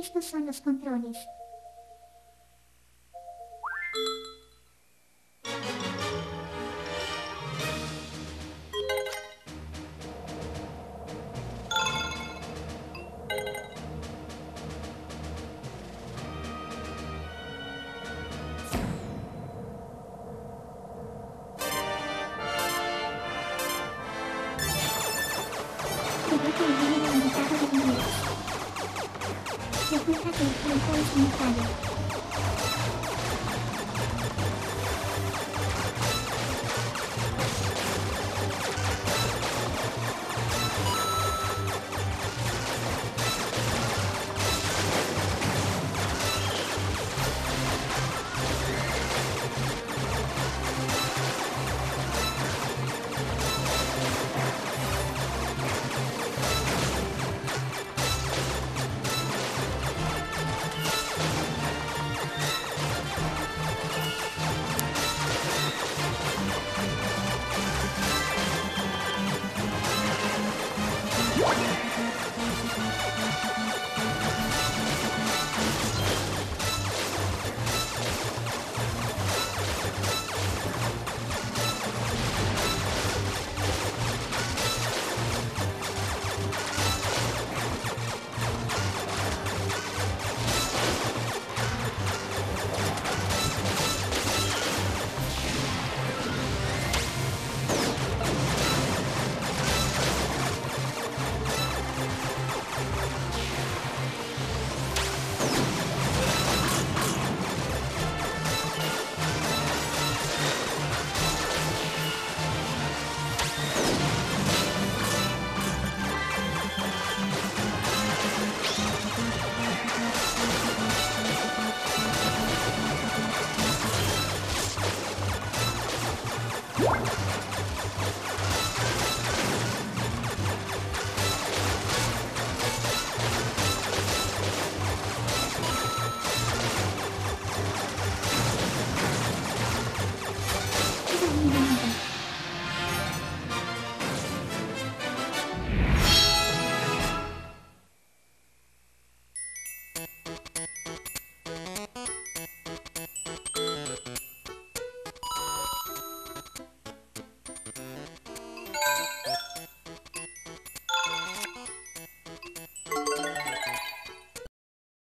Estes son los controles. Coloque el 因为他可以可以过去你打 Yeah.